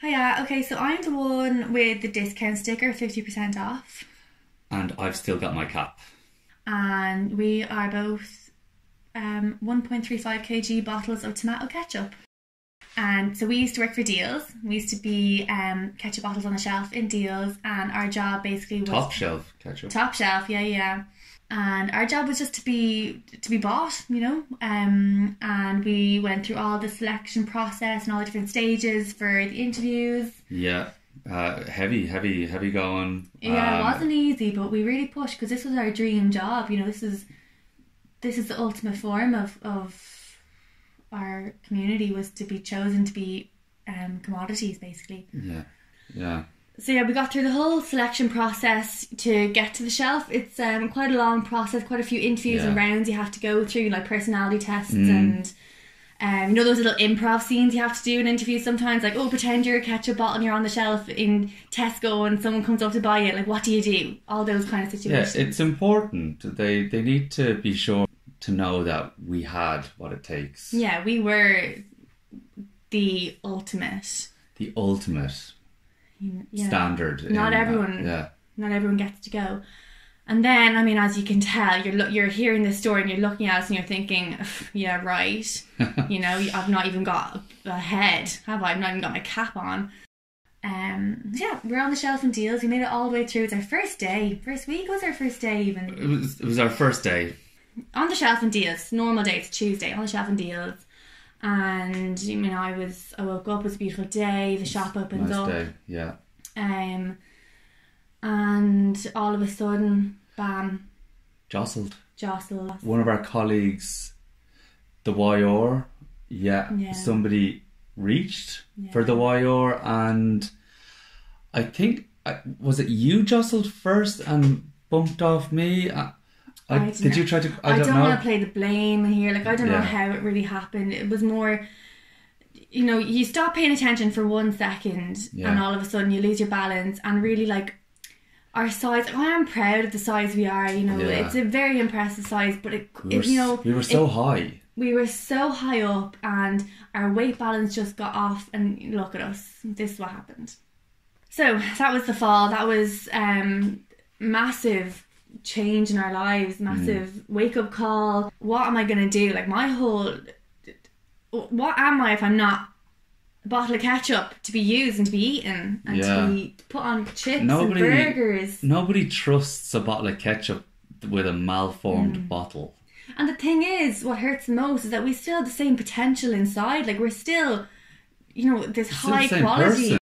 Hiya. Okay, so I'm the one with the discount sticker, fifty percent off, And I've still got my cap. and we are both um, one point three five kg bottles of tomato ketchup. And so we used to work for Dealz. We used to be um, ketchup bottles on the shelf in Dealz, and our job basically was Top shelf ketchup. top shelf yeah yeah and our job was just to be to be bought you know um and we went through all the selection process and all the different stages for the interviews Yeah. Uh, heavy, heavy, heavy going. yeah Um, it wasn't easy but we really pushed because this was our dream job you know this is this is the ultimate form of of our community was to be chosen to be um commodities basically Yeah. Yeah. So yeah, we got through the whole selection process to get to the shelf. It's um, quite a long process, quite a few interviews and rounds you have to go through, like personality tests Mm. and um, you know those little improv scenes you have to do in interviews sometimes, like oh pretend you're a ketchup bottle and you're on the shelf in Tesco and someone comes up to buy it. Like what do you do? All those kind of situations. Yeah, it's important. They they need to be sure to know that we had what it takes. Yeah, we were the ultimate. The ultimate know. standard. Not that. everyone- Yeah. not everyone gets to go. And then, I mean, as you can tell, you're lo- you're hearing this story and you're looking at us and you're thinking, yeah, right. you know, I've not even got a head, have I? I've not even got my cap on. Um, yeah, we're on the shelf and Dealz. We made it all the way through. It's our first day, first week was our first day even It was it was our first day. on the shelf and Dealz. Normal day, it's Tuesday on the shelf and Dealz. And you know, I was I woke up. It was a beautiful day. The shop opens Nice up. day. Yeah. Um, and all of a sudden, bam, Jostled. jostled One of our colleagues, the YR, yeah, Yeah. somebody reached Yeah. for the YR and I think I- was it you jostled first and bumped off me? I, I, I did you try to? I, I, don't, don't, know. want to play the blame here. Like I don't know how it really happened. It was more, you know, you stop paying attention for one second, Yeah. and all of a sudden you lose your balance, and really like. Our size, I am proud of the size we are. You know, Yeah. it's a very impressive size, but it, we were, it you know, we were so it- high. we were so high up, and our weight balance just got off. And look at us, this is what happened. So that was the fall. That was um, massive change in our lives, massive wake up call. What am I gonna do? Like my whole, what am I if I'm not a bottle of ketchup to be used and to be eaten and Yeah. to be put on chips Nobody- and burgers? Nobody trusts a bottle of ketchup with a malformed Mm. bottle. And the thing is, what hurts the most is that we still have the same potential inside. Like we're still, you know, this high quality. person.